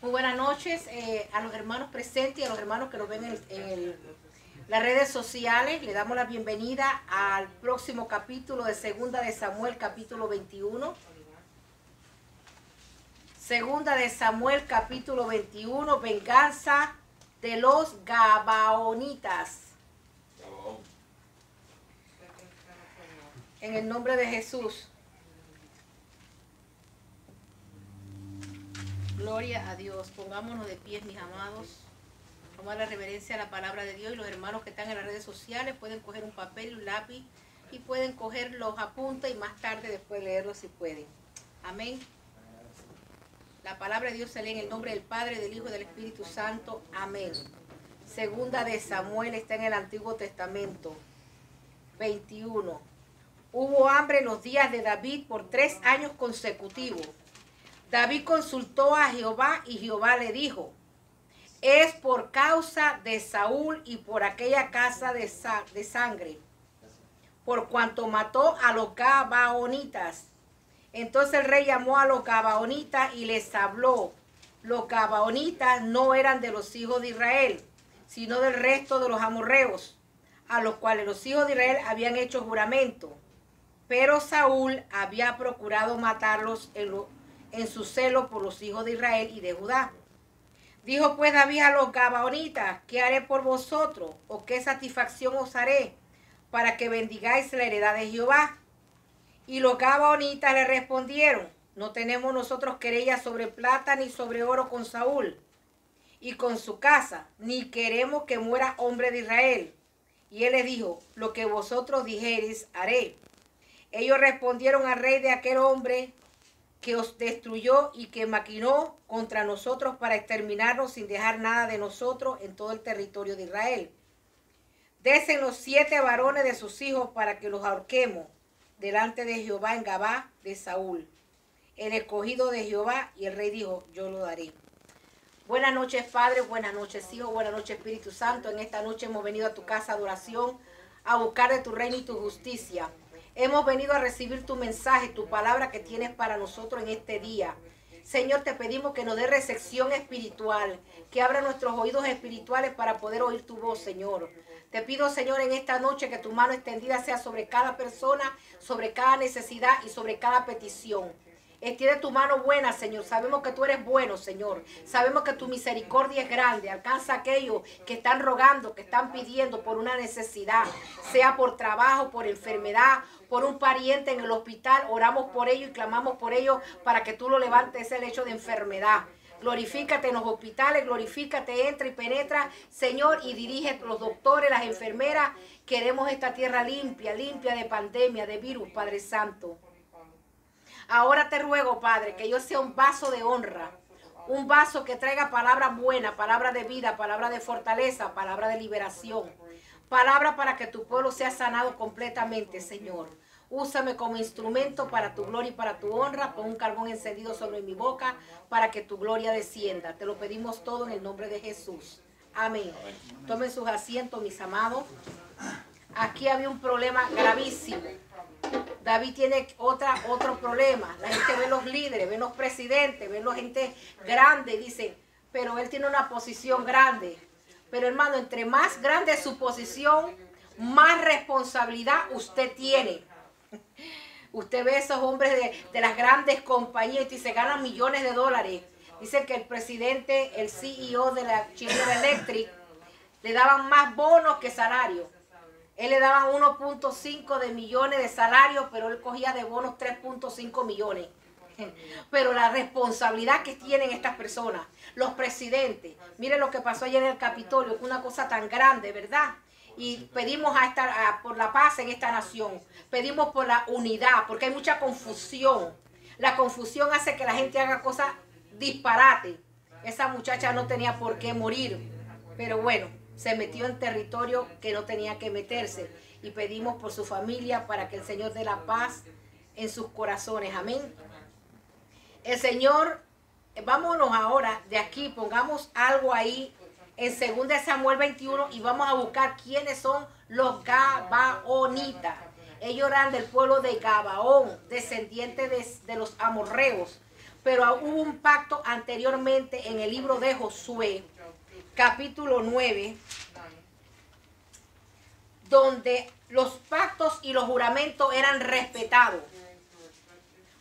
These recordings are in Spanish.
Muy buenas noches eh, a los hermanos presentes y a los hermanos que nos ven en, en las redes sociales. Le damos la bienvenida al próximo capítulo de Segunda de Samuel, capítulo 21. Segunda de Samuel, capítulo 21, venganza de los Gabaonitas. En el nombre de Jesús. Gloria a Dios. Pongámonos de pies, mis amados. Vamos a la reverencia a la palabra de Dios y los hermanos que están en las redes sociales pueden coger un papel y un lápiz y pueden coger los apuntes y más tarde después leerlos si pueden. Amén. La palabra de Dios se lee en el nombre del Padre, del Hijo y del Espíritu Santo. Amén. Segunda de Samuel está en el Antiguo Testamento. 21. Hubo hambre en los días de David por tres años consecutivos. David consultó a Jehová y Jehová le dijo, es por causa de Saúl y por aquella casa de, sangre, por cuanto mató a los Gabaonitas. Entonces el rey llamó a los Gabaonitas y les habló. Los Gabaonitas no eran de los hijos de Israel, sino del resto de los amorreos, a los cuales los hijos de Israel habían hecho juramento. Pero Saúl había procurado matarlos en, lo, en su celo por los hijos de Israel y de Judá. Dijo pues David a los Gabaonitas, ¿qué haré por vosotros? ¿O qué satisfacción os haré para que bendigáis la heredad de Jehová? Y los Gabaonitas le respondieron, no tenemos nosotros querella sobre plata ni sobre oro con Saúl y con su casa, ni queremos que muera hombre de Israel. Y él les dijo, lo que vosotros dijereis haré. Ellos respondieron al rey de aquel hombre, que os destruyó y que maquinó contra nosotros para exterminarnos sin dejar nada de nosotros en todo el territorio de Israel. Desen los siete varones de sus hijos para que los ahorquemos delante de Jehová en Gabá de Saúl, el escogido de Jehová, y el rey dijo, yo lo daré. Buenas noches, Padre, buenas noches, Hijo, buenas noches, Espíritu Santo. En esta noche hemos venido a tu casa de oración a buscar de tu reino y tu justicia. Hemos venido a recibir tu mensaje, tu palabra que tienes para nosotros en este día. Señor, te pedimos que nos dé recepción espiritual, que abra nuestros oídos espirituales para poder oír tu voz, Señor. Te pido, Señor, en esta noche que tu mano extendida sea sobre cada persona, sobre cada necesidad y sobre cada petición. Extiende tu mano buena, Señor. Sabemos que tú eres bueno, Señor. Sabemos que tu misericordia es grande. Alcanza a aquellos que están rogando, que están pidiendo por una necesidad, sea por trabajo, por enfermedad, por un pariente en el hospital. Oramos por ellos y clamamos por ellos para que tú lo levantes el hecho de enfermedad. Glorifícate en los hospitales, glorifícate, entra y penetra, Señor, y dirige los doctores, las enfermeras. Queremos esta tierra limpia, limpia de pandemia, de virus, Padre Santo. Ahora te ruego, Padre, que yo sea un vaso de honra, un vaso que traiga palabra buena, palabra de vida, palabra de fortaleza, palabra de liberación, palabra para que tu pueblo sea sanado completamente, Señor. Úsame como instrumento para tu gloria y para tu honra. Pon un carbón encendido sobre mi boca para que tu gloria descienda. Te lo pedimos todo en el nombre de Jesús. Amén. Tomen sus asientos, mis amados. Aquí había un problema gravísimo. David tiene otra, otro problema. La gente ve los líderes, ve los presidentes, ve la gente grande y dice, pero él tiene una posición grande. Pero hermano, entre más grande su posición, más responsabilidad usted tiene. Usted ve esos hombres de, de las grandes compañías y se ganan millones de dólares. Dice que el presidente, el CEO de la General Electric, le daban más bonos que salario. Él le daban 1.5 de millones de salarios, pero él cogía de bonos 3.5 millones. Pero la responsabilidad que tienen estas personas, los presidentes, miren lo que pasó ayer en el Capitolio, una cosa tan grande, ¿verdad? Y pedimos a esta, por la paz en esta nación, pedimos por la unidad, porque hay mucha confusión. La confusión hace que la gente haga cosas disparate. Esa muchacha no tenía por qué morir, pero bueno, se metió en territorio que no tenía que meterse. Y pedimos por su familia para que el Señor dé la paz en sus corazones. Amén. El Señor, vámonos ahora de aquí, pongamos algo ahí en 2 Samuel 21 y vamos a buscar quiénes son los Gabaonitas. Ellos eran del pueblo de Gabaón, descendientes de, de los amorreos Pero hubo un pacto anteriormente en el libro de Josué, capítulo 9, donde los pactos y los juramentos eran respetados.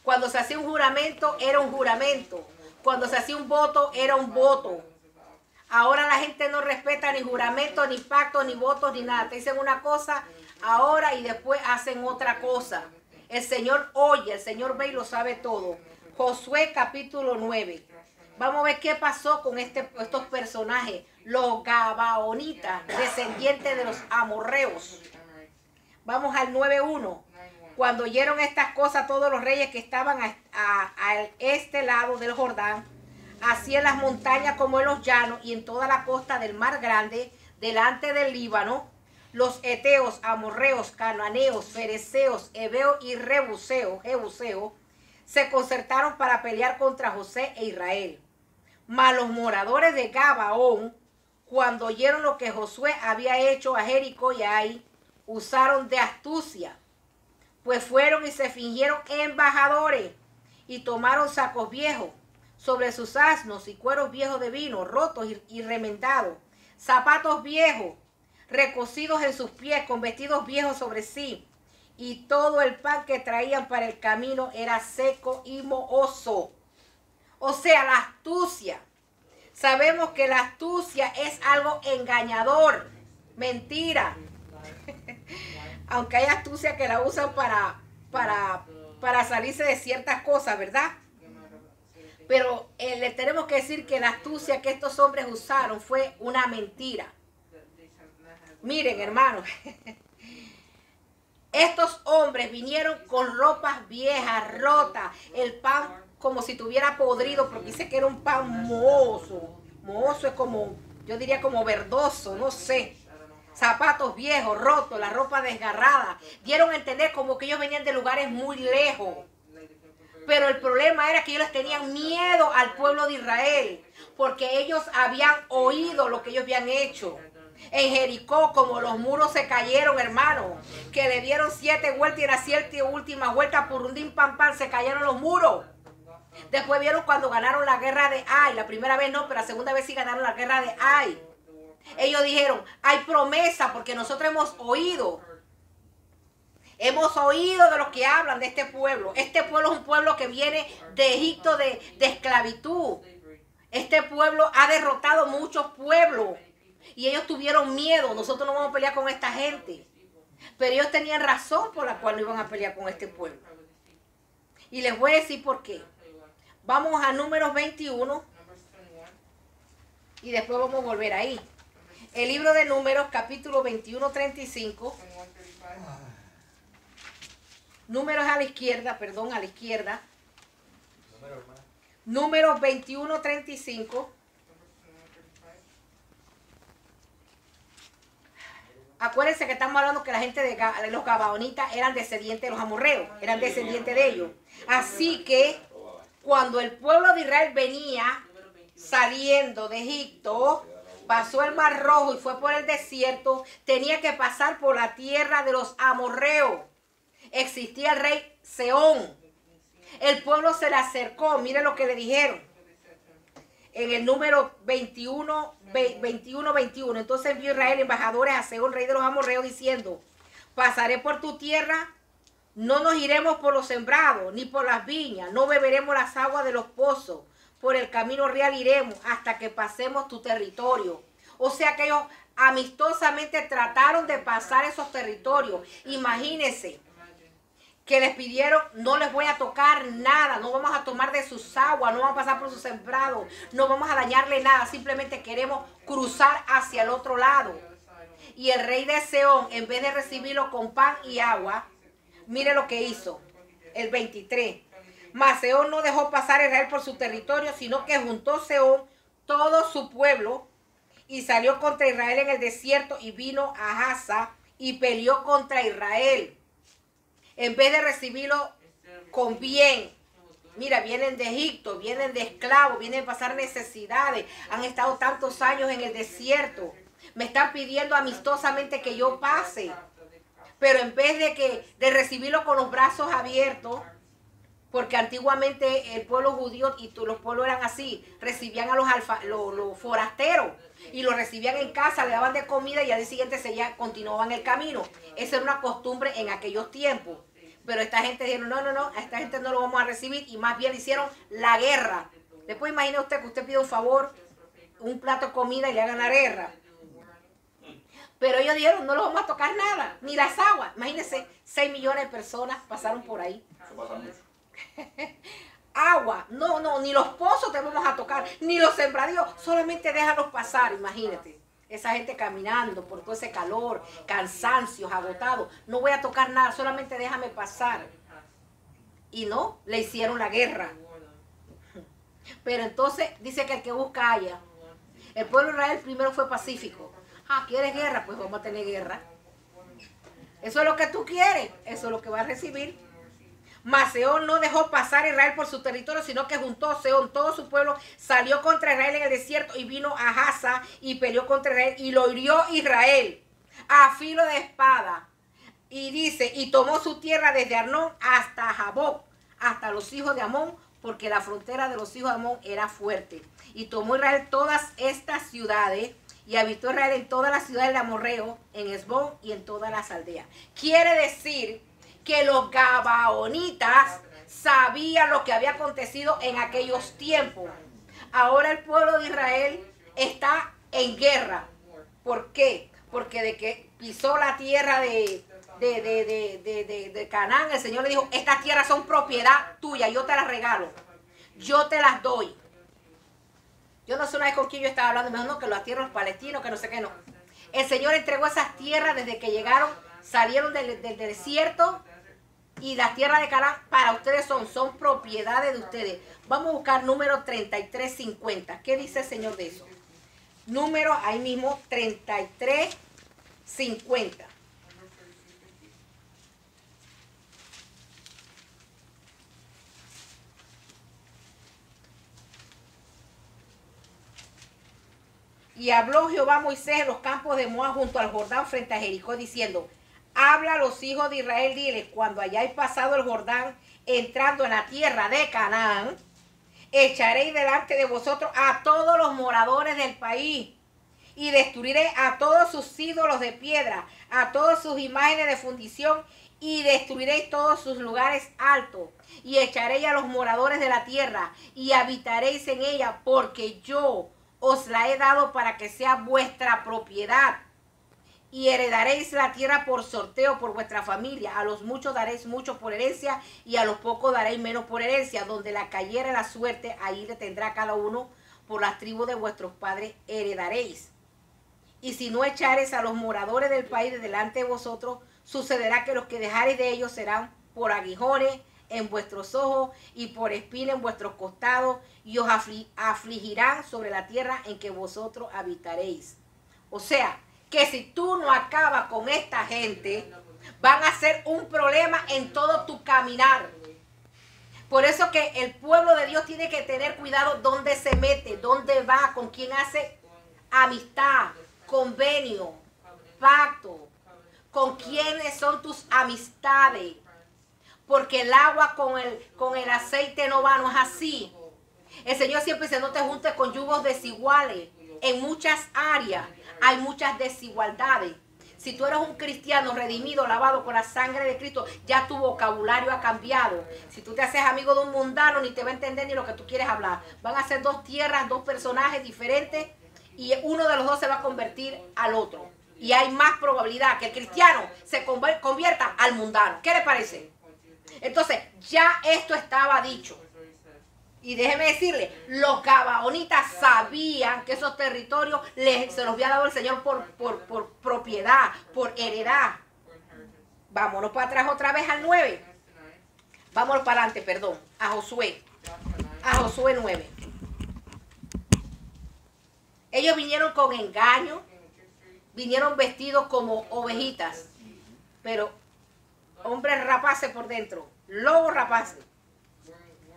Cuando se hacía un juramento, era un juramento. Cuando se hacía un voto, era un voto. Ahora la gente no respeta ni juramento, ni pacto, ni votos, ni nada. Te dicen una cosa ahora y después hacen otra cosa. El Señor oye, el Señor ve y lo sabe todo. Josué capítulo 9. Vamos a ver qué pasó con este, estos personajes. Los Gabaonitas, descendientes de los amorreos. Vamos al 9.1. Cuando oyeron estas cosas todos los reyes que estaban a, este lado del Jordán, así en las montañas como en los llanos y en toda la costa del mar grande, delante del Líbano, los eteos, amorreos, cananeos, fereceos, heveos y rebuseos, jebuseos, se concertaron para pelear contra José e Israel. Mas los moradores de Gabaón, cuando oyeron lo que Josué había hecho a Jericó y a Ai, usaron de astucia pues fueron y se fingieron embajadores y tomaron sacos viejos sobre sus asnos y cueros viejos de vino, rotos y, remendados, zapatos viejos, recocidos en sus pies, con vestidos viejos sobre sí, y todo el pan que traían para el camino era seco y mohoso. O sea, la astucia. Sabemos que la astucia es algo engañador, mentira aunque hay astucia que la usan para, para, para salirse de ciertas cosas, ¿verdad? Pero eh, le tenemos que decir que la astucia que estos hombres usaron fue una mentira. Miren, hermanos, estos hombres vinieron con ropas viejas, rotas, el pan como si tuviera podrido, porque dice que era un pan mohoso. Mohoso es como, yo diría como verdoso, no sé zapatos viejos, rotos, la ropa desgarrada. Dieron a entender como que ellos venían de lugares muy lejos. Pero el problema era que ellos tenían miedo al pueblo de Israel, porque ellos habían oído lo que ellos habían hecho. En Jericó, como los muros se cayeron, hermano, que le dieron siete vueltas y en la siete última vuelta, por un pam pam, se cayeron los muros. Después vieron cuando ganaron la guerra de Ay, la primera vez no, pero la segunda vez sí ganaron la guerra de Ay. Ellos dijeron, hay promesa porque nosotros hemos oído. Hemos oído de lo que hablan de este pueblo. Este pueblo es un pueblo que viene de Egipto de, esclavitud. Este pueblo ha derrotado muchos pueblos. Y ellos tuvieron miedo. Nosotros no vamos a pelear con esta gente. Pero ellos tenían razón por la cual no iban a pelear con este pueblo. Y les voy a decir por qué. Vamos a números 21. Y después vamos a volver ahí. El libro de Números, capítulo 21, 35. Números a la izquierda, perdón, a la izquierda. Números 21, 35. Acuérdense que estamos hablando que la gente de, los gabaonitas eran descendientes de los amorreos, eran descendientes de ellos. Así que cuando el pueblo de Israel venía saliendo de Egipto, pasó el mar rojo y fue por el desierto, tenía que pasar por la tierra de los amorreos. Existía el rey Seón. El pueblo se le acercó, mire lo que le dijeron. En el número 21, 21, 21. Entonces envió Israel embajadores a Seón, rey de los amorreos, diciendo, pasaré por tu tierra, no nos iremos por los sembrados, ni por las viñas, no beberemos las aguas de los pozos por el camino real iremos hasta que pasemos tu territorio. O sea que ellos amistosamente trataron de pasar esos territorios. Imagínense que les pidieron, no les voy a tocar nada, no vamos a tomar de sus aguas, no vamos a pasar por sus sembrados, no vamos a dañarle nada, simplemente queremos cruzar hacia el otro lado. Y el rey de Seón, en vez de recibirlo con pan y agua, mire lo que hizo, el 23. Mas Seón no dejó pasar a Israel por su territorio, sino que juntó Seón todo su pueblo y salió contra Israel en el desierto y vino a Haza y peleó contra Israel. En vez de recibirlo con bien. Mira, vienen de Egipto, vienen de esclavos, vienen a pasar necesidades. Han estado tantos años en el desierto. Me están pidiendo amistosamente que yo pase. Pero en vez de que de recibirlo con los brazos abiertos, Porque antiguamente el pueblo judío y los pueblos eran así, recibían a los, alfa, los, forasteros y los recibían en casa, le daban de comida y al día siguiente se ya continuaban el camino. Esa era una costumbre en aquellos tiempos. Pero esta gente dijeron, no, no, no, a esta gente no lo vamos a recibir y más bien hicieron la guerra. Después imagine usted que usted pide un favor, un plato de comida y le hagan la guerra. Pero ellos dijeron, no lo vamos a tocar nada, ni las aguas. Imagínense, 6 millones de personas pasaron por ahí. Agua, no, no, ni los pozos te vamos a tocar, ni los sembradíos, solamente déjanos pasar, imagínate. Esa gente caminando por todo ese calor, cansancios, agotados. No voy a tocar nada, solamente déjame pasar. Y no, le hicieron la guerra. Pero entonces dice que el que busca haya. El pueblo de Israel primero fue pacífico. Ah, ¿quieres guerra? Pues vamos a tener guerra. Eso es lo que tú quieres. Eso es lo que vas a recibir. Mas no dejó pasar a Israel por su territorio, sino que juntó a Seón, todo su pueblo, salió contra Israel en el desierto y vino a Haza y peleó contra Israel y lo hirió Israel a filo de espada. Y dice, y tomó su tierra desde Arnón hasta Jaboc, hasta los hijos de Amón, porque la frontera de los hijos de Amón era fuerte. Y tomó Israel todas estas ciudades y habitó Israel en todas las ciudades de Amorreo, en Esbón y en todas las aldeas. Quiere decir que los gabaonitas sabían lo que había acontecido en aquellos tiempos. Ahora el pueblo de Israel está en guerra. ¿Por qué? Porque de que pisó la tierra de, de, de, de, Canaán, el Señor le dijo, estas tierras son propiedad tuya, yo te las regalo, yo te las doy. Yo no sé una vez con quién yo estaba hablando, mejor no que las tierras palestinos, que no sé qué no. El Señor entregó esas tierras desde que llegaron, salieron del, del desierto y las tierras de Canaán para ustedes son, son propiedades de ustedes. Vamos a buscar número 3350. ¿Qué dice el Señor de eso? Número ahí mismo 3350. Y habló Jehová Moisés en los campos de Moab junto al Jordán frente a Jericó diciendo, Habla a los hijos de Israel, dile, cuando hayáis pasado el Jordán, entrando en la tierra de Canaán, echaréis delante de vosotros a todos los moradores del país y destruiré a todos sus ídolos de piedra, a todas sus imágenes de fundición y destruiréis todos sus lugares altos y echaréis a los moradores de la tierra y habitaréis en ella porque yo os la he dado para que sea vuestra propiedad y heredaréis la tierra por sorteo por vuestra familia. A los muchos daréis mucho por herencia y a los pocos daréis menos por herencia. Donde la cayera la suerte, ahí le tendrá cada uno por las tribus de vuestros padres heredaréis. Y si no echares a los moradores del país de delante de vosotros, sucederá que los que dejareis de ellos serán por aguijones en vuestros ojos y por espina en vuestros costados, y os afligirán sobre la tierra en que vosotros habitaréis. O sea, que si tú no acabas con esta gente, van a ser un problema en todo tu caminar. Por eso que el pueblo de Dios tiene que tener cuidado dónde se mete, dónde va, con quién hace amistad, convenio, pacto, con quiénes son tus amistades. Porque el agua con el, con el aceite no va, no es así. El Señor siempre dice, no te juntes con yugos desiguales en muchas áreas hay muchas desigualdades. Si tú eres un cristiano redimido, lavado con la sangre de Cristo, ya tu vocabulario ha cambiado. Si tú te haces amigo de un mundano, ni te va a entender ni lo que tú quieres hablar. Van a ser dos tierras, dos personajes diferentes y uno de los dos se va a convertir al otro. Y hay más probabilidad que el cristiano se convierta al mundano. ¿Qué le parece? Entonces, ya esto estaba dicho. Y déjeme decirle, los gabaonitas sabían que esos territorios les, se los había dado el Señor por, por, propiedad, por heredad. Vámonos para atrás otra vez al 9. Vámonos para adelante, perdón, a Josué. A Josué 9. Ellos vinieron con engaño, vinieron vestidos como ovejitas, pero hombres rapaces por dentro, lobos rapaces.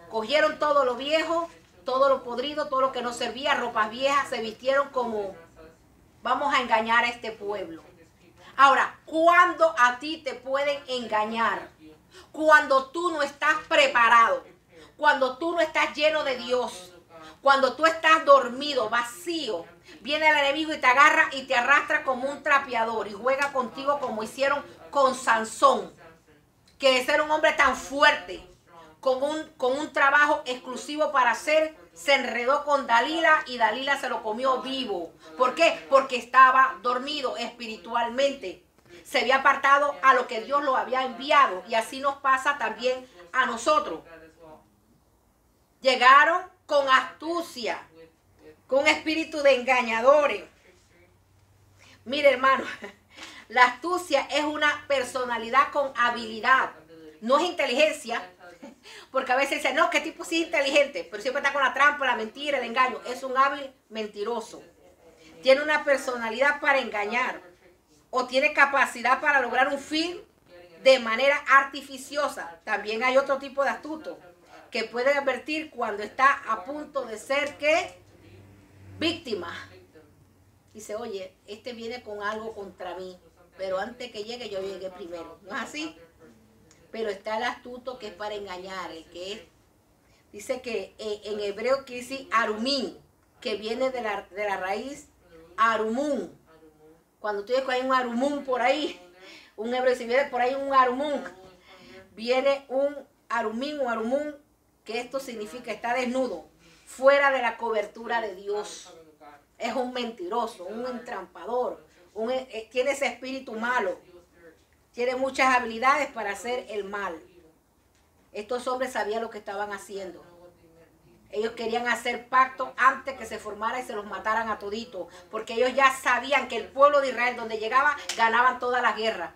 Cogieron todo lo viejo, todo lo podrido, todo lo que no servía, ropas viejas, se vistieron como vamos a engañar a este pueblo. Ahora, ¿cuándo a ti te pueden engañar? Cuando tú no estás preparado, cuando tú no estás lleno de Dios, cuando tú estás dormido, vacío, viene el enemigo y te agarra y te arrastra como un trapeador y juega contigo como hicieron con Sansón, que ser un hombre tan fuerte, con un, con un trabajo exclusivo para hacer, se enredó con Dalila y Dalila se lo comió vivo. ¿Por qué? Porque estaba dormido espiritualmente. Se había apartado a lo que Dios lo había enviado y así nos pasa también a nosotros. Llegaron con astucia, con espíritu de engañadores. Mire hermano, la astucia es una personalidad con habilidad, no es inteligencia. Porque a veces dicen, no, ¿qué tipo sí es inteligente? Pero siempre está con la trampa, la mentira, el engaño. Es un hábil mentiroso. Tiene una personalidad para engañar. O tiene capacidad para lograr un fin de manera artificiosa. También hay otro tipo de astuto que puede advertir cuando está a punto de ser que víctima. Dice, oye, este viene con algo contra mí, pero antes que llegue yo llegué primero. ¿No es así? Pero está el astuto que es para engañar, que es, dice que eh, en hebreo quiere decir arumín, que viene de la, de la raíz arumún. Cuando tú ves que hay un arumún por ahí, un hebreo, si viene por ahí un arumún, viene un arumín o arumún, que esto significa está desnudo, fuera de la cobertura de Dios. Es un mentiroso, un entrampador, un, eh, tiene ese espíritu malo tiene muchas habilidades para hacer el mal. Estos hombres sabían lo que estaban haciendo. Ellos querían hacer pacto antes que se formara y se los mataran a todito. Porque ellos ya sabían que el pueblo de Israel, donde llegaba, ganaban todas las guerras.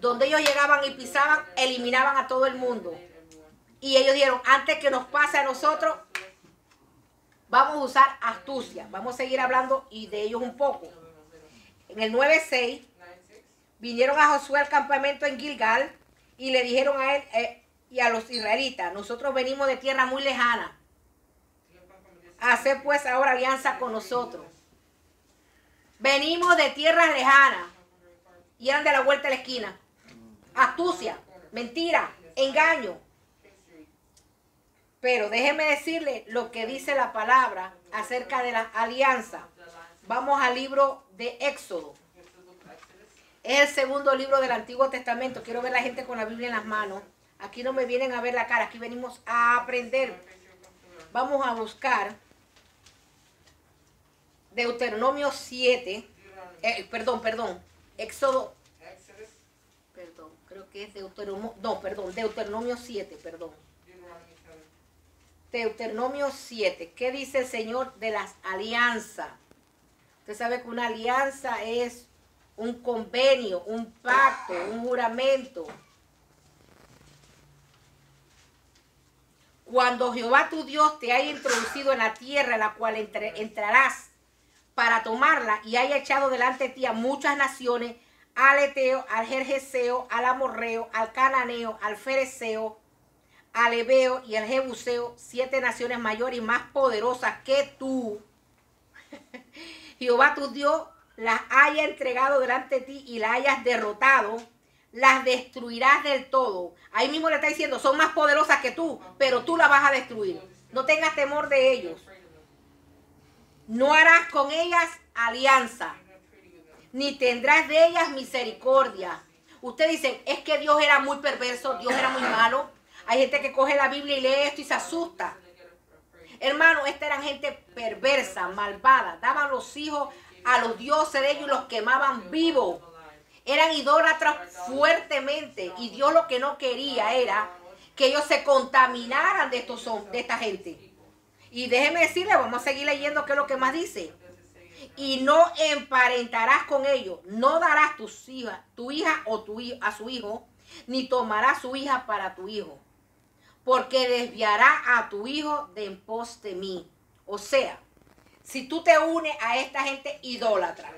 Donde ellos llegaban y pisaban, eliminaban a todo el mundo. Y ellos dijeron, antes que nos pase a nosotros, vamos a usar astucia. Vamos a seguir hablando y de ellos un poco. En el 9.6 vinieron a Josué al campamento en Gilgal y le dijeron a él eh, y a los israelitas, nosotros venimos de tierra muy lejana. Hacer pues ahora alianza con nosotros. Venimos de tierras lejanas y eran de la vuelta de la esquina. Astucia, mentira, engaño. Pero déjeme decirle lo que dice la palabra acerca de la alianza. Vamos al libro de Éxodo. Es el segundo libro del Antiguo Testamento. Quiero ver la gente con la Biblia en las manos. Aquí no me vienen a ver la cara, aquí venimos a aprender. Vamos a buscar Deuteronomio 7. Eh, perdón, perdón. Éxodo. Perdón, creo que es Deuteronomio. No, perdón, Deuteronomio 7, perdón. Deuteronomio 7. ¿Qué dice el Señor de las alianzas? Usted sabe que una alianza es un convenio, un pacto, un juramento. Cuando Jehová tu Dios te haya introducido en la tierra en la cual entrarás para tomarla y haya echado delante de ti a muchas naciones, al Eteo, al Jerjeseo, al Amorreo, al Cananeo, al Fereceo, al Ebeo y al Jebuseo, siete naciones mayores y más poderosas que tú. Jehová tu Dios las haya entregado delante de ti y las hayas derrotado, las destruirás del todo. Ahí mismo le está diciendo, son más poderosas que tú, pero tú las vas a destruir. No tengas temor de ellos. No harás con ellas alianza, ni tendrás de ellas misericordia. Usted dice, es que Dios era muy perverso, Dios era muy malo. Hay gente que coge la Biblia y lee esto y se asusta. Hermano, esta eran gente perversa, malvada. Daban los hijos a los dioses de ellos los quemaban vivos. Eran idólatras fuertemente y Dios lo que no quería era que ellos se contaminaran de, estos, de esta gente. Y déjeme decirle, vamos a seguir leyendo qué es lo que más dice. Y no emparentarás con ellos, no darás tus hijas, tu hija o tu, a su hijo, ni tomarás su hija para tu hijo, porque desviará a tu hijo de en pos de mí. O sea, si tú te unes a esta gente idólatra,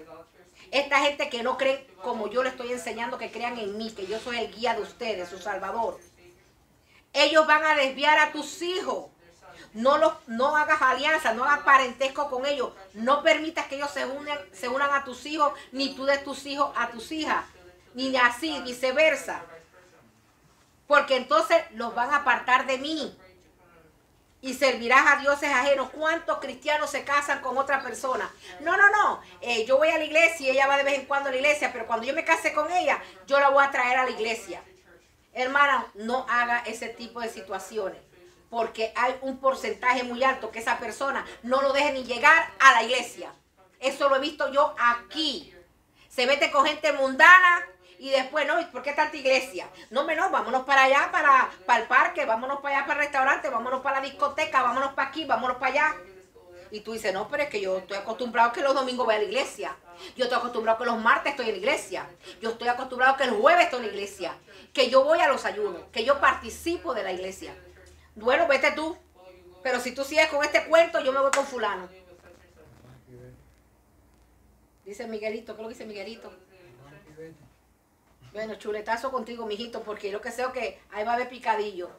esta gente que no cree como yo le estoy enseñando que crean en mí, que yo soy el guía de ustedes, su salvador, ellos van a desviar a tus hijos. No, los, no hagas alianza, no hagas parentesco con ellos. No permitas que ellos se, unen, se unan a tus hijos, ni tú de tus hijos a tus hijas. Ni así, viceversa. Porque entonces los van a apartar de mí y servirás a dioses ajenos. ¿Cuántos cristianos se casan con otra persona? No, no, no. Eh, yo voy a la iglesia y ella va de vez en cuando a la iglesia, pero cuando yo me case con ella, yo la voy a traer a la iglesia. Hermana, no haga ese tipo de situaciones, porque hay un porcentaje muy alto que esa persona no lo deje ni llegar a la iglesia. Eso lo he visto yo aquí. Se mete con gente mundana y después, no, ¿por qué tanta iglesia? No, menos, vámonos para allá, para, para el parque, vámonos para allá, para el restaurante, vámonos para la discoteca, vámonos para aquí, vámonos para allá. Y tú dices, no, pero es que yo estoy acostumbrado que los domingos voy a la iglesia. Yo estoy acostumbrado que los martes estoy en la iglesia. Yo estoy acostumbrado que el jueves estoy en la iglesia. Que yo voy a los ayunos. Que yo participo de la iglesia. Bueno, vete tú. Pero si tú sigues con este cuento, yo me voy con fulano. Dice Miguelito, ¿qué es lo que dice Miguelito? Bueno, chuletazo contigo, mijito, porque lo que sé que ahí va a haber picadillo.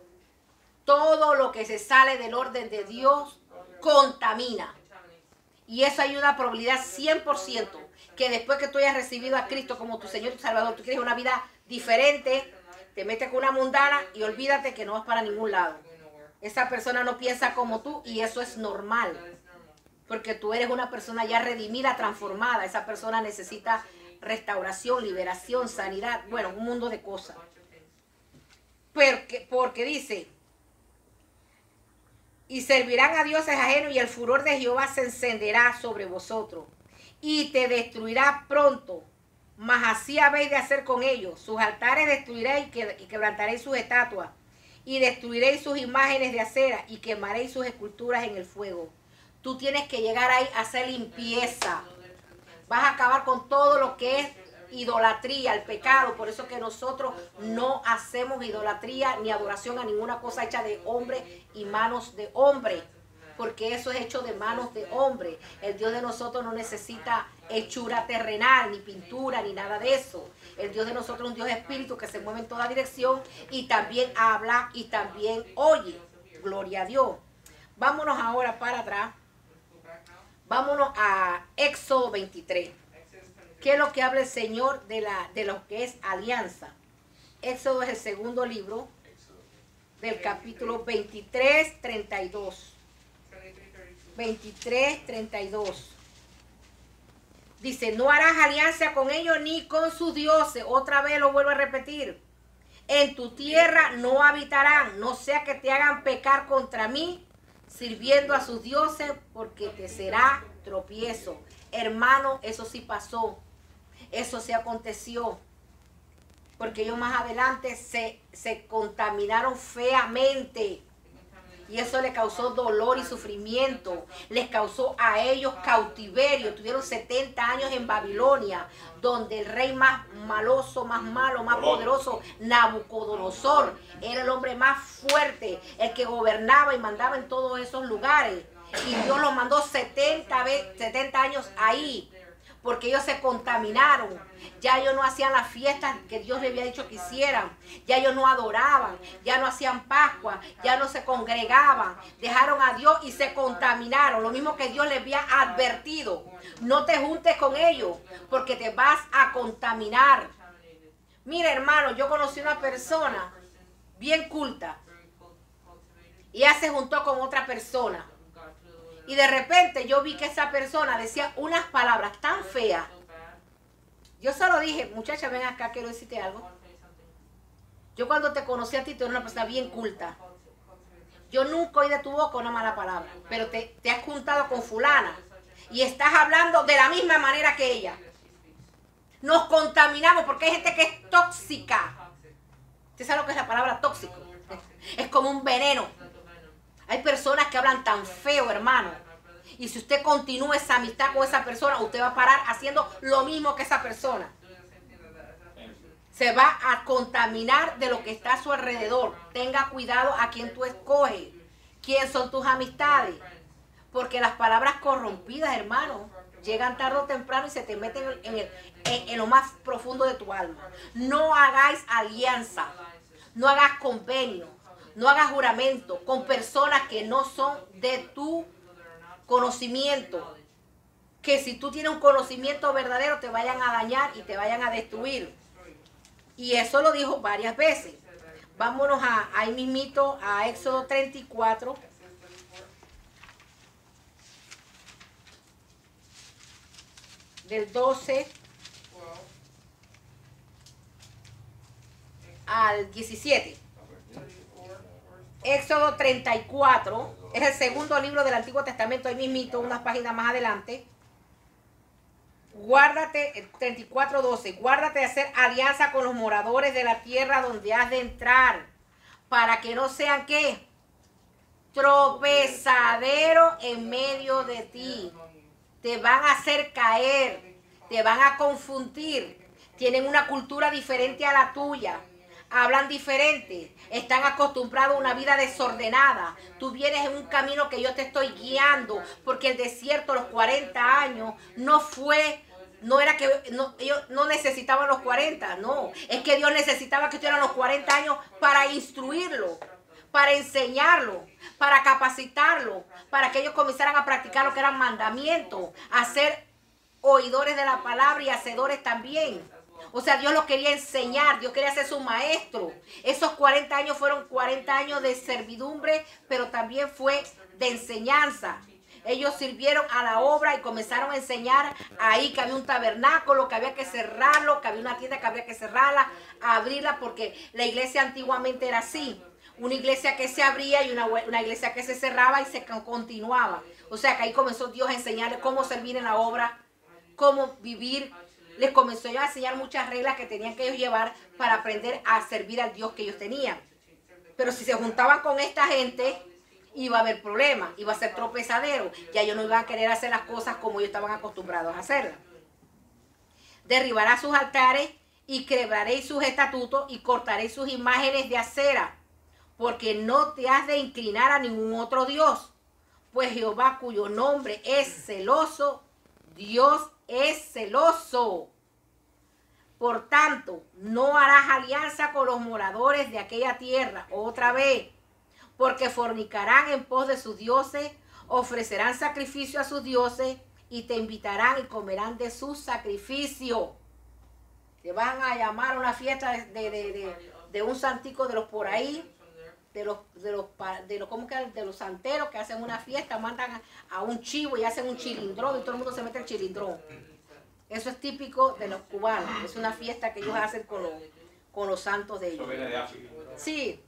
Todo lo que se sale del orden de Dios contamina. Y eso hay una probabilidad 100% que después que tú hayas recibido a Cristo como tu Señor y Salvador, tú quieres una vida diferente, te metes con una mundana y olvídate que no vas para ningún lado. Esa persona no piensa como tú y eso es normal. Porque tú eres una persona ya redimida, transformada. Esa persona necesita restauración, liberación, sanidad, bueno, un mundo de cosas. Porque, porque dice, y servirán a dioses ajenos y el furor de Jehová se encenderá sobre vosotros y te destruirá pronto. Mas así habéis de hacer con ellos. Sus altares destruiréis y quebrantaréis sus estatuas y destruiréis sus imágenes de acera y quemaréis sus esculturas en el fuego. Tú tienes que llegar ahí a hacer limpieza. Vas a acabar con todo lo que es idolatría, el pecado. Por eso que nosotros no hacemos idolatría ni adoración a ninguna cosa hecha de hombre y manos de hombre. Porque eso es hecho de manos de hombre. El Dios de nosotros no necesita hechura terrenal, ni pintura, ni nada de eso. El Dios de nosotros es un Dios espíritu que se mueve en toda dirección y también habla y también oye. Gloria a Dios. Vámonos ahora para atrás Vámonos a Éxodo 23. ¿Qué es lo que habla el Señor de, la, de lo que es alianza? Éxodo es el segundo libro del capítulo 23, 32. 23, 32. Dice, no harás alianza con ellos ni con sus dioses. Otra vez lo vuelvo a repetir. En tu tierra no habitarán, no sea que te hagan pecar contra mí sirviendo a sus dioses porque te será tropiezo. Hermano, eso sí pasó. Eso sí aconteció. Porque ellos más adelante se, se contaminaron feamente. Y eso le causó dolor y sufrimiento. Les causó a ellos cautiverio. Tuvieron 70 años en Babilonia, donde el rey más maloso, más malo, más poderoso, Nabucodonosor, era el hombre más fuerte, el que gobernaba y mandaba en todos esos lugares. Y Dios los mandó 70, 70 años ahí porque ellos se contaminaron. Ya ellos no hacían las fiestas que Dios les había dicho que hicieran. Ya ellos no adoraban, ya no hacían Pascua, ya no se congregaban. Dejaron a Dios y se contaminaron. Lo mismo que Dios les había advertido. No te juntes con ellos porque te vas a contaminar. Mira hermano, yo conocí una persona bien culta. Y ella se juntó con otra persona. Y de repente yo vi que esa persona decía unas palabras tan feas. Yo solo dije, muchacha, ven acá, quiero decirte algo. Yo cuando te conocí a ti, tú eres una persona bien culta. Yo nunca oí de tu boca una mala palabra, pero te, te has juntado con fulana y estás hablando de la misma manera que ella. Nos contaminamos porque hay gente que es tóxica. ¿Usted sabe lo que es la palabra tóxico? Es como un veneno. Hay personas que hablan tan feo, hermano. Y si usted continúa esa amistad con esa persona, usted va a parar haciendo lo mismo que esa persona. Se va a contaminar de lo que está a su alrededor. Tenga cuidado a quien tú escoges. ¿Quién son tus amistades? Porque las palabras corrompidas, hermano, llegan tarde o temprano y se te meten en, en lo más profundo de tu alma. No hagáis alianza. No hagas convenio no hagas juramento con personas que no son de tu conocimiento. Que si tú tienes un conocimiento verdadero te vayan a dañar y te vayan a destruir. Y eso lo dijo varias veces. Vámonos a, ahí mismito a Éxodo 34. Del 12 al 17. Éxodo 34 es el segundo libro del Antiguo Testamento, ahí mismito, unas páginas más adelante. Guárdate, 34.12, guárdate de hacer alianza con los moradores de la tierra donde has de entrar, para que no sean qué? Tropezadero en medio de ti. Te van a hacer caer, te van a confundir. Tienen una cultura diferente a la tuya hablan diferente, están acostumbrados a una vida desordenada. Tú vienes en un camino que yo te estoy guiando, porque el desierto, los 40 años, no fue no era que no, ellos no necesitaban los 40, no. Es que Dios necesitaba que tuvieran los 40 años para instruirlo, para enseñarlo, para capacitarlo, para que ellos comenzaran a practicar lo que eran mandamientos, a ser oidores de la palabra y hacedores también. O sea, Dios lo quería enseñar, Dios quería ser su maestro. Esos 40 años fueron 40 años de servidumbre, pero también fue de enseñanza. Ellos sirvieron a la obra y comenzaron a enseñar ahí que había un tabernáculo, que había que cerrarlo, que había una tienda que había que cerrarla, abrirla, porque la iglesia antiguamente era así. Una iglesia que se abría y una, una iglesia que se cerraba y se continuaba. O sea que ahí comenzó Dios a enseñarles cómo servir en la obra, cómo vivir les comenzó a enseñar muchas reglas que tenían que ellos llevar para aprender a servir al Dios que ellos tenían. Pero si se juntaban con esta gente, iba a haber problemas, iba a ser tropezadero. Ya ellos no iban a querer hacer las cosas como ellos estaban acostumbrados a hacerlas. Derribará sus altares y quebraréis sus estatutos y cortaréis sus imágenes de acera, porque no te has de inclinar a ningún otro Dios, pues Jehová cuyo nombre es celoso, Dios es celoso. Por tanto, no harás alianza con los moradores de aquella tierra otra vez, porque fornicarán en pos de sus dioses, ofrecerán sacrificio a sus dioses y te invitarán y comerán de su sacrificio. Te van a llamar a una fiesta de, un santico de los por ahí, de los, de los, de los, que? De los santeros que hacen una fiesta, mandan a, un chivo y hacen un chilindrón y todo el mundo se mete el chilindrón. Eso es típico de los cubanos. Es una fiesta que ellos hacen con los, con los santos de ellos. Sí,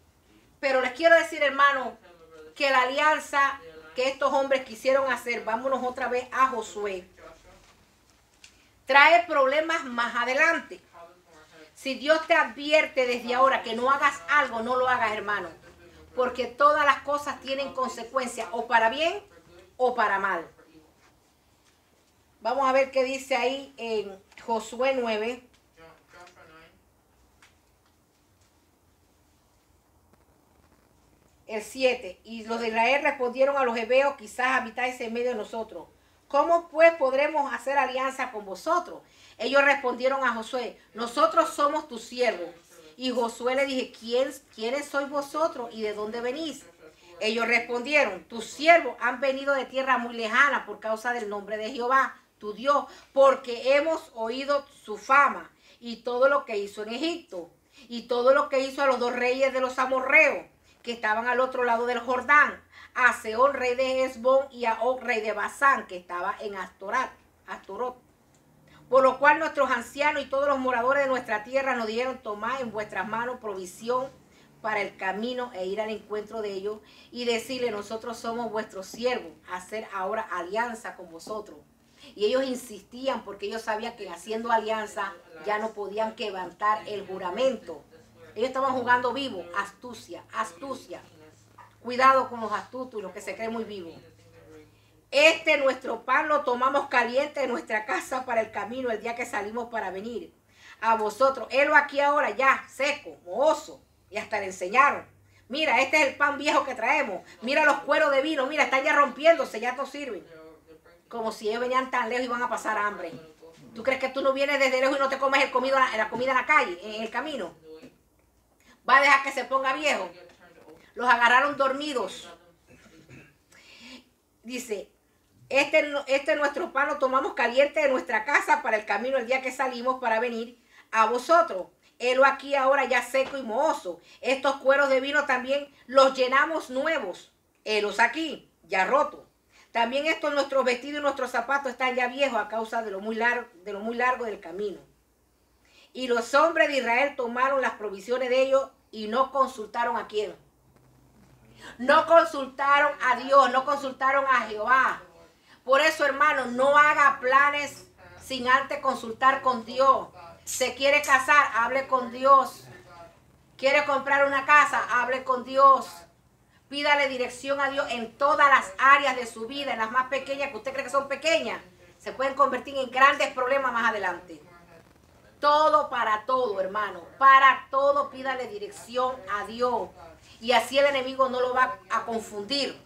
pero les quiero decir, hermano, que la alianza que estos hombres quisieron hacer, vámonos otra vez a Josué, trae problemas más adelante. Si Dios te advierte desde ahora que no hagas algo, no lo hagas, hermano porque todas las cosas tienen consecuencias, o para bien o para mal. Vamos a ver qué dice ahí en Josué 9. El 7. Y los de Israel respondieron a los hebreos, quizás habitáis en medio de nosotros. ¿Cómo pues podremos hacer alianza con vosotros? Ellos respondieron a Josué, nosotros somos tus siervos y Josué le dije, ¿Quién, ¿quiénes sois vosotros y de dónde venís? Ellos respondieron, tus siervos han venido de tierra muy lejana por causa del nombre de Jehová, tu Dios, porque hemos oído su fama y todo lo que hizo en Egipto y todo lo que hizo a los dos reyes de los amorreos que estaban al otro lado del Jordán, a Seón, rey de Esbón, y a Og, rey de Basán, que estaba en Astorat, Astorot. Por lo cual nuestros ancianos y todos los moradores de nuestra tierra nos dieron tomar en vuestras manos provisión para el camino e ir al encuentro de ellos y decirle, nosotros somos vuestros siervos, hacer ahora alianza con vosotros. Y ellos insistían porque ellos sabían que haciendo alianza ya no podían quebrantar el juramento. Ellos estaban jugando vivo, astucia, astucia. Cuidado con los astutos y los que se creen muy vivos. Este nuestro pan lo tomamos caliente en nuestra casa para el camino el día que salimos para venir. A vosotros, él aquí ahora ya, seco, mohoso. Y hasta le enseñaron. Mira, este es el pan viejo que traemos. Mira los cueros de vino. Mira, están ya rompiéndose, ya no sirven. Como si ellos venían tan lejos y van a pasar hambre. ¿Tú crees que tú no vienes desde lejos y no te comes el comido, la comida en la calle, en el camino? Va a dejar que se ponga viejo. Los agarraron dormidos. Dice, este, este nuestro pan lo tomamos caliente de nuestra casa para el camino el día que salimos para venir a vosotros. helo aquí ahora ya seco y mohoso. Estos cueros de vino también los llenamos nuevos. Helos aquí, ya roto. También estos nuestros vestidos y nuestros zapatos están ya viejos a causa de lo muy largo, de lo muy largo del camino. Y los hombres de Israel tomaron las provisiones de ellos y no consultaron a quién. No consultaron a Dios, no consultaron a Jehová. Por eso, hermano, no haga planes sin antes consultar con Dios. Se quiere casar, hable con Dios. Quiere comprar una casa, hable con Dios. Pídale dirección a Dios en todas las áreas de su vida, en las más pequeñas que usted cree que son pequeñas. Se pueden convertir en grandes problemas más adelante. Todo para todo, hermano. Para todo pídale dirección a Dios. Y así el enemigo no lo va a confundir.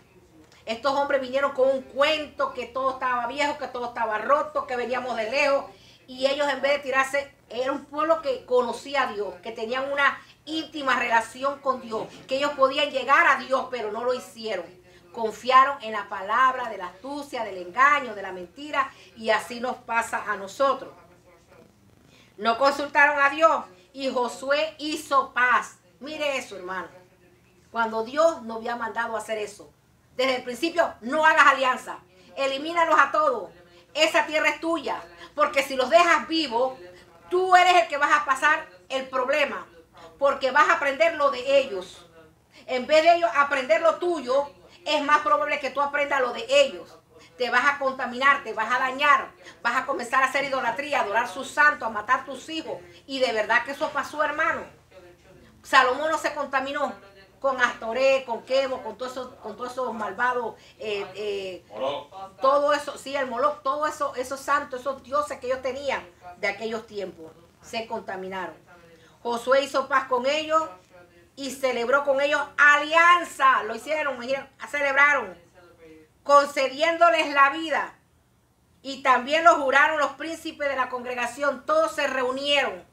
Estos hombres vinieron con un cuento que todo estaba viejo, que todo estaba roto, que veníamos de lejos. Y ellos en vez de tirarse, era un pueblo que conocía a Dios, que tenían una íntima relación con Dios, que ellos podían llegar a Dios, pero no lo hicieron. Confiaron en la palabra de la astucia, del engaño, de la mentira, y así nos pasa a nosotros. No consultaron a Dios y Josué hizo paz. Mire eso, hermano. Cuando Dios nos había mandado a hacer eso. Desde el principio, no hagas alianza. Elimínalos a todos. Esa tierra es tuya. Porque si los dejas vivos, tú eres el que vas a pasar el problema. Porque vas a aprender lo de ellos. En vez de ellos aprender lo tuyo, es más probable que tú aprendas lo de ellos. Te vas a contaminar, te vas a dañar, vas a comenzar a hacer idolatría, a adorar sus santos, a matar tus hijos. Y de verdad que eso pasó, hermano. Salomón no se contaminó con Astoré, con Quemo, con todos esos, con todos esos malvados, eh, eh, todo eso, sí, el Moloch, todo eso, esos santos, esos dioses que ellos tenían de aquellos tiempos, se contaminaron. Josué hizo paz con ellos y celebró con ellos alianza. Lo hicieron, celebraron, concediéndoles la vida. Y también lo juraron los príncipes de la congregación. Todos se reunieron.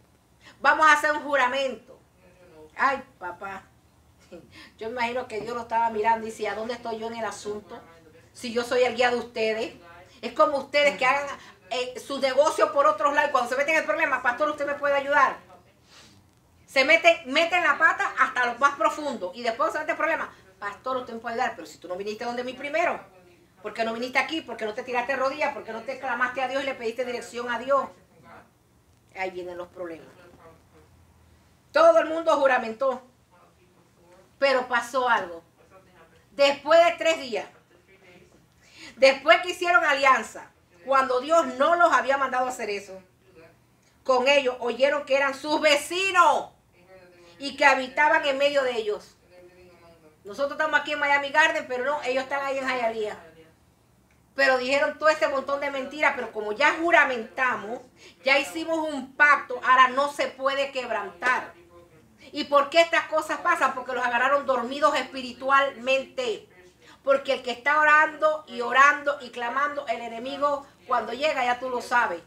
Vamos a hacer un juramento. Ay, papá. Yo imagino que Dios lo estaba mirando y decía, ¿dónde estoy yo en el asunto? Si yo soy el guía de ustedes. Es como ustedes que hagan eh, su negocio por otros lados. Cuando se meten en el problema, pastor, usted me puede ayudar. Se meten, meten la pata hasta lo más profundo. Y después se mete el problema. Pastor, usted me puede ayudar. Pero si tú no viniste donde mí primero. ¿Por qué no viniste aquí? ¿Por qué no te tiraste rodillas? ¿Por qué no te clamaste a Dios y le pediste dirección a Dios? Ahí vienen los problemas. Todo el mundo juramentó. Pero pasó algo. Después de tres días, después que hicieron alianza, cuando Dios no los había mandado a hacer eso, con ellos oyeron que eran sus vecinos y que habitaban en medio de ellos. Nosotros estamos aquí en Miami Garden, pero no, ellos están ahí en Hialeah. Pero dijeron todo este montón de mentiras, pero como ya juramentamos, ya hicimos un pacto, ahora no se puede quebrantar. ¿Y por qué estas cosas pasan? Porque los agarraron dormidos espiritualmente. Porque el que está orando y orando y clamando, el enemigo cuando llega ya tú lo sabes.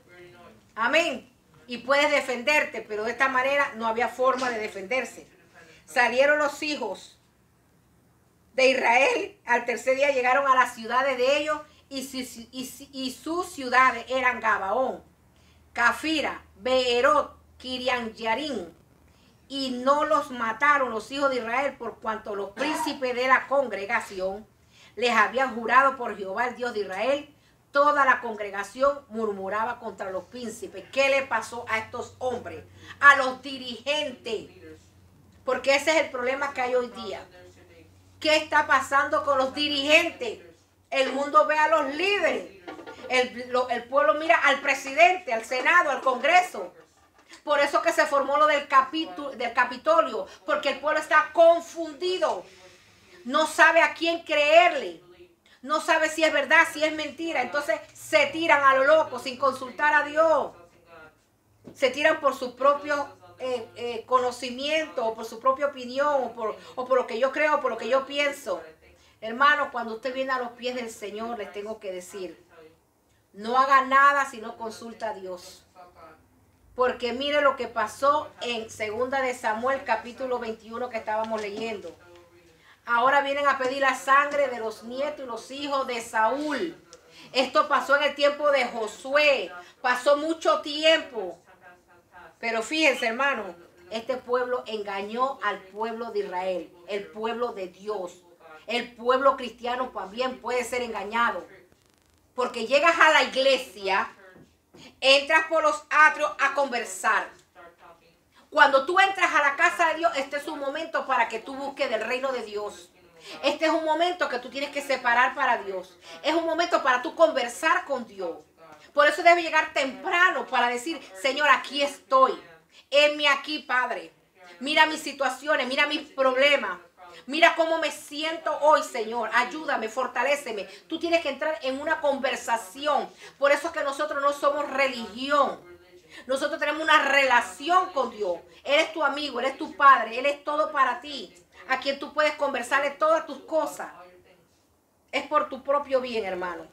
Amén. Y puedes defenderte, pero de esta manera no había forma de defenderse. Salieron los hijos de Israel, al tercer día llegaron a las ciudades de ellos y, sus ciudades eran Gabaón, Cafira, Beerot, Kirian Yarim, y no los mataron los hijos de Israel por cuanto los príncipes de la congregación les habían jurado por Jehová el Dios de Israel. Toda la congregación murmuraba contra los príncipes. ¿Qué le pasó a estos hombres? A los dirigentes. Porque ese es el problema que hay hoy día. ¿Qué está pasando con los dirigentes? El mundo ve a los líderes. El, el pueblo mira al presidente, al Senado, al Congreso por eso que se formó lo del, del Capitolio, porque el pueblo está confundido. No sabe a quién creerle. No sabe si es verdad, si es mentira. Entonces se tiran a lo loco sin consultar a Dios. Se tiran por su propio eh, eh, conocimiento, o por su propia opinión, o por, lo que yo creo, por lo que yo pienso. Hermano, cuando usted viene a los pies del Señor, les tengo que decir, no haga nada si no consulta a Dios. Porque mire lo que pasó en segunda de Samuel capítulo 21 que estábamos leyendo. Ahora vienen a pedir la sangre de los nietos y los hijos de Saúl. Esto pasó en el tiempo de Josué. Pasó mucho tiempo. Pero fíjense, hermano, Este pueblo engañó al pueblo de Israel, el pueblo de Dios. El pueblo cristiano también puede ser engañado. Porque llegas a la iglesia, entras por los atrios a conversar. Cuando tú entras a la casa de Dios, este es un momento para que tú busques del reino de Dios. Este es un momento que tú tienes que separar para Dios. Es un momento para tú conversar con Dios. Por eso debe llegar temprano para decir, Señor, aquí estoy. Heme aquí, Padre. Mira mis situaciones, mira mis problemas. Mira cómo me siento hoy, Señor. Ayúdame, fortaléceme. Tú tienes que entrar en una conversación. Por eso es que nosotros no somos religión. Nosotros tenemos una relación con Dios. Él es tu amigo, Él es tu Padre, Él es todo para ti. A quien tú puedes conversarle todas tus cosas. Es por tu propio bien, hermano.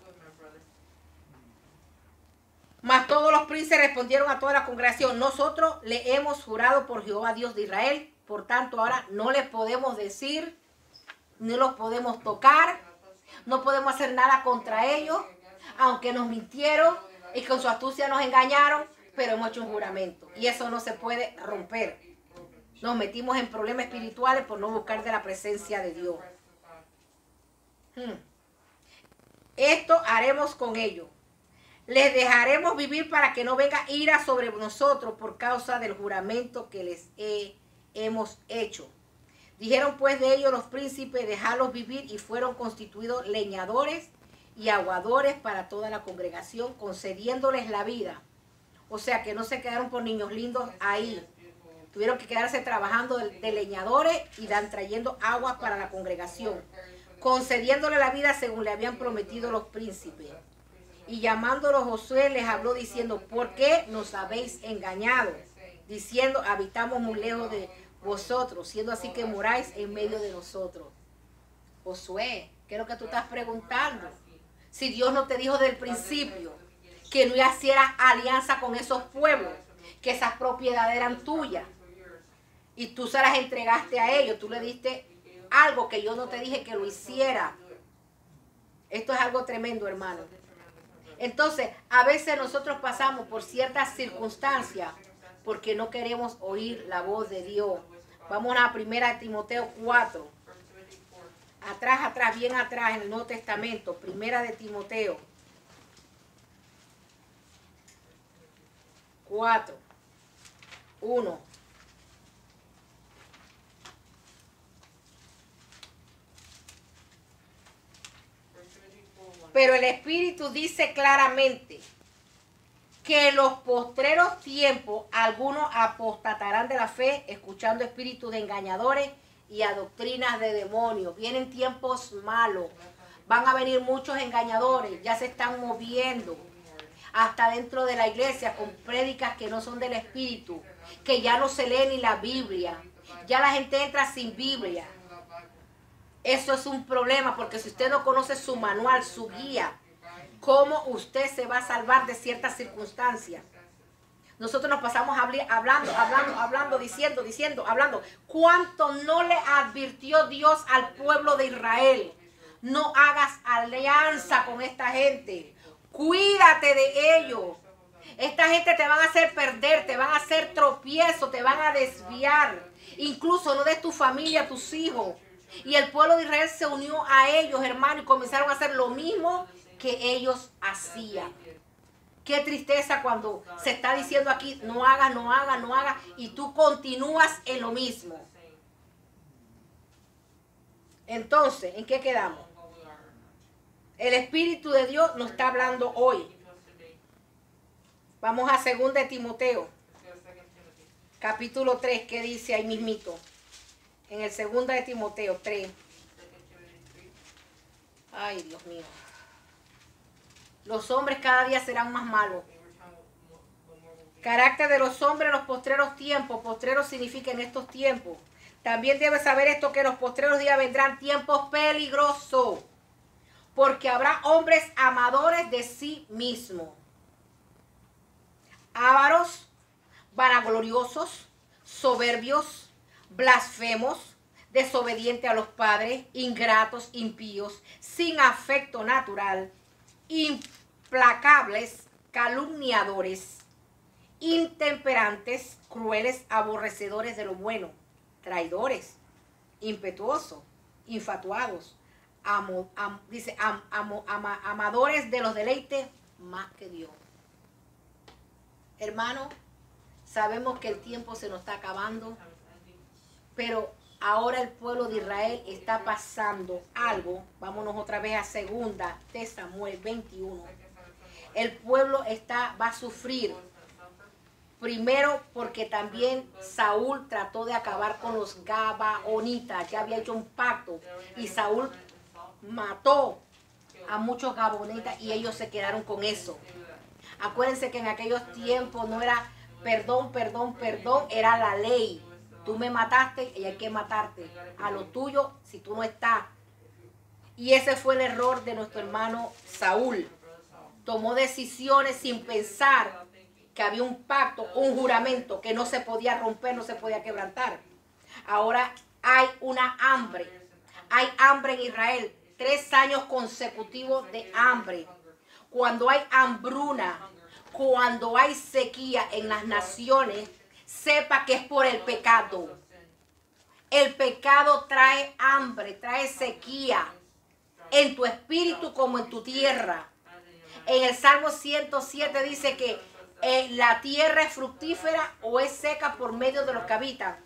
Mas todos los príncipes respondieron a toda la congregación, nosotros le hemos jurado por Jehová Dios de Israel, por tanto ahora no les podemos decir, ni los podemos tocar, no podemos hacer nada contra ellos, aunque nos mintieron y con su astucia nos engañaron, pero hemos hecho un juramento y eso no se puede romper. Nos metimos en problemas espirituales por no buscar de la presencia de Dios. Hmm. Esto haremos con ellos les dejaremos vivir para que no venga ira sobre nosotros por causa del juramento que les hemos hecho. Dijeron pues de ellos los príncipes, dejarlos vivir y fueron constituidos leñadores y aguadores para toda la congregación, concediéndoles la vida. O sea que no se quedaron por niños lindos ahí. Tuvieron que quedarse trabajando de, leñadores y dan trayendo agua para la congregación, concediéndole la vida según le habían prometido los príncipes. Y llamándolo Josué les habló diciendo, ¿por qué nos habéis engañado? Diciendo, habitamos muy lejos de vosotros, siendo así que moráis en medio de nosotros. Josué, ¿qué es lo que tú estás preguntando? Si Dios no te dijo del principio que no hicieras alianza con esos pueblos, que esas propiedades eran tuyas, y tú se las entregaste a ellos, tú le diste algo que yo no te dije que lo hiciera. Esto es algo tremendo, hermano. Entonces, a veces nosotros pasamos por ciertas circunstancias porque no queremos oír la voz de Dios. Vamos a primera Timoteo 4. Atrás, atrás, bien atrás en el Nuevo Testamento. Primera de Timoteo. 4. 1. Pero el Espíritu dice claramente que en los postreros tiempos algunos apostatarán de la fe, escuchando espíritus de engañadores y a doctrinas de demonios. Vienen tiempos malos. Van a venir muchos engañadores, ya se están moviendo hasta dentro de la iglesia con prédicas que no son del Espíritu, que ya no se lee ni la Biblia. Ya la gente entra sin Biblia. Eso es un problema porque si usted no conoce su manual, su guía, ¿cómo usted se va a salvar de ciertas circunstancias? Nosotros nos pasamos hablando, hablando, hablando, diciendo, diciendo, hablando. ¿Cuánto no le advirtió Dios al pueblo de Israel? No hagas alianza con esta gente. Cuídate de ellos. Esta gente te van a hacer perder, te van a hacer tropiezo, te van a desviar. Incluso no de tu familia, tus hijos. Y el pueblo de Israel se unió a ellos, hermano, y comenzaron a hacer lo mismo que ellos hacían. Qué tristeza cuando se está diciendo aquí, no haga, no haga, no haga, y tú continúas en lo mismo. Entonces, ¿en qué quedamos? El Espíritu de Dios nos está hablando hoy. Vamos a 2 de Timoteo, capítulo 3, que dice ahí mismito en el segundo de Timoteo 3. Ay, Dios mío. Los hombres cada día serán más malos. Carácter de los hombres en los postreros tiempos. Postreros significa en estos tiempos. También debes saber esto que en los postreros días vendrán tiempos peligrosos. Porque habrá hombres amadores de sí mismos. Ávaros, vanagloriosos, soberbios, blasfemos, desobedientes a los padres, ingratos, impíos, sin afecto natural, implacables, calumniadores, intemperantes, crueles, aborrecedores de lo bueno, traidores, impetuosos, infatuados, dice, amadores de los deleites más que Dios. Hermano, sabemos que el tiempo se nos está acabando, pero ahora el pueblo de Israel está pasando algo. Vámonos otra vez a segunda de Samuel 21. El pueblo está, va a sufrir. Primero porque también Saúl trató de acabar con los Gabaonitas. Ya había hecho un pacto. Y Saúl mató a muchos Gabonitas y ellos se quedaron con eso. Acuérdense que en aquellos tiempos no era perdón, perdón, perdón, era la ley. Tú me mataste y hay que matarte. A lo tuyo, si tú no estás. Y ese fue el error de nuestro hermano Saúl. Tomó decisiones sin pensar que había un pacto, un juramento que no se podía romper, no se podía quebrantar. Ahora hay una hambre. Hay hambre en Israel. Tres años consecutivos de hambre. Cuando hay hambruna, cuando hay sequía en las naciones, sepa que es por el pecado. El pecado trae hambre, trae sequía en tu espíritu como en tu tierra. En el Salmo 107 dice que eh, la tierra es fructífera o es seca por medio de los que habitan.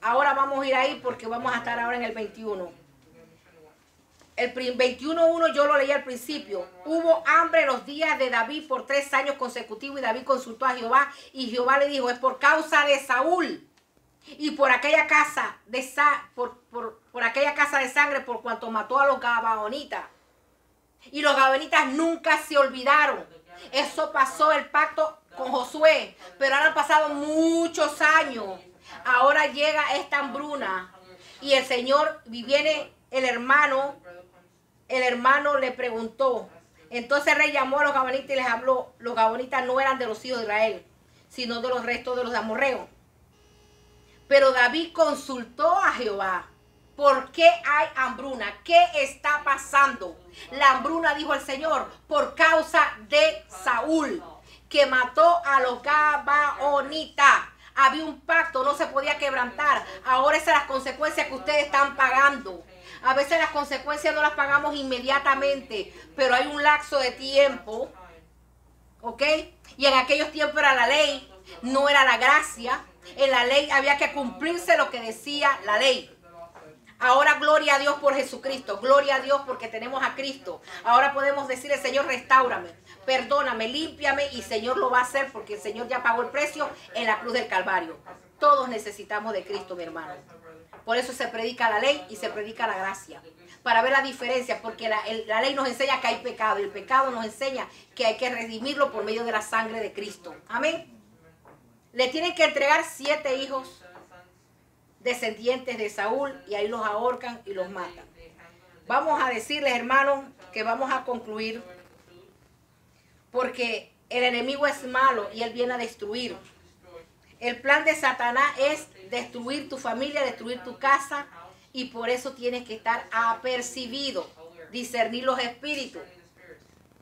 Ahora vamos a ir ahí porque vamos a estar ahora en el 21 el 21.1 yo lo leí al principio. Hubo hambre los días de David por tres años consecutivos y David consultó a Jehová y Jehová le dijo, es por causa de Saúl y por aquella casa de, por, por, aquella casa de sangre por cuanto mató a los gabaonitas. Y los gabaonitas nunca se olvidaron. Eso pasó el pacto con Josué, pero han pasado muchos años. Ahora llega esta hambruna y el Señor viene el hermano el hermano le preguntó. Entonces el rey llamó a los gabonitas y les habló. Los gabonitas no eran de los hijos de Israel, sino de los restos de los amorreos. Pero David consultó a Jehová. ¿Por qué hay hambruna? ¿Qué está pasando? La hambruna, dijo el Señor, por causa de Saúl, que mató a los gabaonitas. Había un pacto, no se podía quebrantar. Ahora esas son las consecuencias que ustedes están pagando. A veces las consecuencias no las pagamos inmediatamente, pero hay un lapso de tiempo, ¿ok? Y en aquellos tiempos era la ley, no era la gracia. En la ley había que cumplirse lo que decía la ley. Ahora gloria a Dios por Jesucristo, gloria a Dios porque tenemos a Cristo. Ahora podemos decirle, Señor, restaurame, perdóname, límpiame y Señor lo va a hacer porque el Señor ya pagó el precio en la cruz del Calvario. Todos necesitamos de Cristo, mi hermano. Por eso se predica la ley y se predica la gracia. Para ver la diferencia, porque la, ley nos enseña que hay pecado y el pecado nos enseña que hay que redimirlo por medio de la sangre de Cristo. Amén. Le tienen que entregar siete hijos descendientes de Saúl y ahí los ahorcan y los matan. Vamos a decirles, hermanos, que vamos a concluir porque el enemigo es malo y él viene a destruir. El plan de Satanás es destruir tu familia, destruir tu casa y por eso tienes que estar apercibido, discernir los espíritus.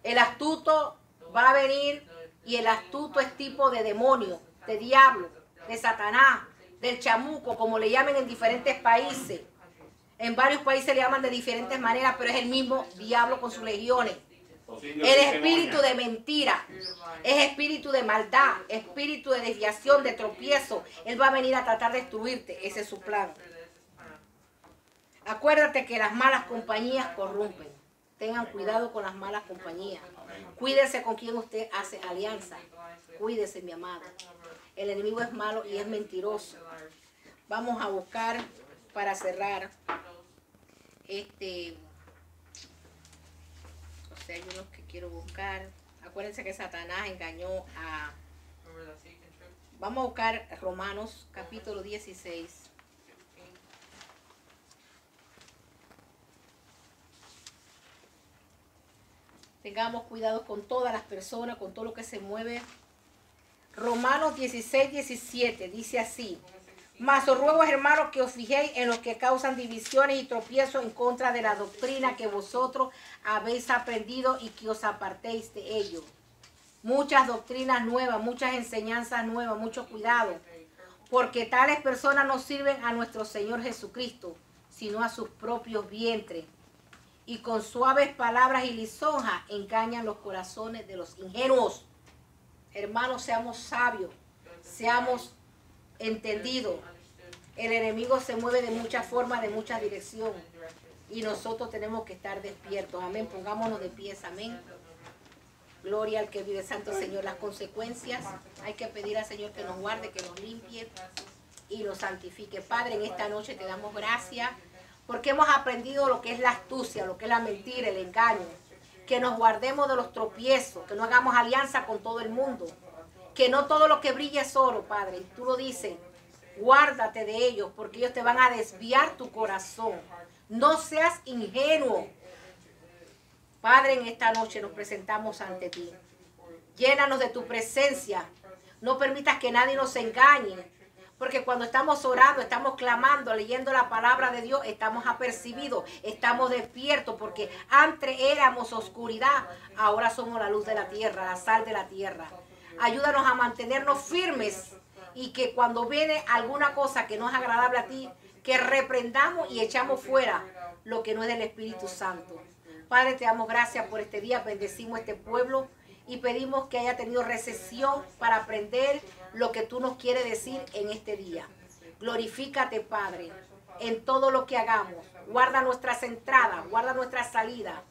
El astuto va a venir y el astuto es tipo de demonio, de diablo, de Satanás, del chamuco, como le llamen en diferentes países. En varios países le llaman de diferentes maneras, pero es el mismo diablo con sus legiones. El espíritu de mentira, es espíritu de maldad, espíritu de desviación, de tropiezo. Él va a venir a tratar de destruirte. Ese es su plan. Acuérdate que las malas compañías corrompen. Tengan cuidado con las malas compañías. Cuídese con quien usted hace alianza. Cuídese, mi amado. El enemigo es malo y es mentiroso. Vamos a buscar para cerrar este hay unos que quiero buscar. Acuérdense que Satanás engañó a... Vamos a buscar Romanos capítulo 16. Tengamos cuidado con todas las personas, con todo lo que se mueve. Romanos 16, 17 dice así. Mas os ruego, hermanos, que os fijéis en los que causan divisiones y tropiezos en contra de la doctrina que vosotros habéis aprendido y que os apartéis de ellos. muchas doctrinas nuevas, muchas enseñanzas nuevas, mucho cuidado. Porque tales personas no sirven a nuestro Señor Jesucristo, sino a sus propios vientres. Y con suaves palabras y lisonjas engañan los corazones de los ingenuos. Hermanos, seamos sabios, seamos entendidos. El enemigo se mueve de muchas formas, de muchas direcciones. Y nosotros tenemos que estar despiertos. Amén. Pongámonos de pies. Amén. Gloria al que vive Santo Señor. Las consecuencias hay que pedir al Señor que nos guarde, que nos limpie y nos santifique. Padre, en esta noche te damos gracias porque hemos aprendido lo que es la astucia, lo que es la mentira, el engaño. Que nos guardemos de los tropiezos, que no hagamos alianza con todo el mundo. Que no todo lo que brilla es oro, Padre. Tú lo dices, guárdate de ellos porque ellos te van a desviar tu corazón. No seas ingenuo. Padre, en esta noche nos presentamos ante ti. Llénanos de tu presencia. No permitas que nadie nos engañe. Porque cuando estamos orando, estamos clamando, leyendo la palabra de Dios, estamos apercibidos, estamos despiertos, porque antes éramos oscuridad, ahora somos la luz de la tierra, la sal de la tierra. Ayúdanos a mantenernos firmes y que cuando viene alguna cosa que no es agradable a ti, que reprendamos y echamos fuera lo que no es del Espíritu Santo. Padre, te damos gracias por este día, bendecimos este pueblo y pedimos que haya tenido recesión para aprender lo que tú nos quieres decir en este día. Glorifícate, Padre, en todo lo que hagamos. Guarda nuestras entradas, guarda nuestra salida,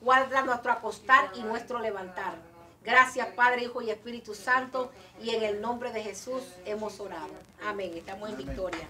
guarda nuestro acostar y nuestro levantar. Gracias, Padre, Hijo y Espíritu Santo, y en el nombre de Jesús hemos orado. Amén. Estamos en victoria.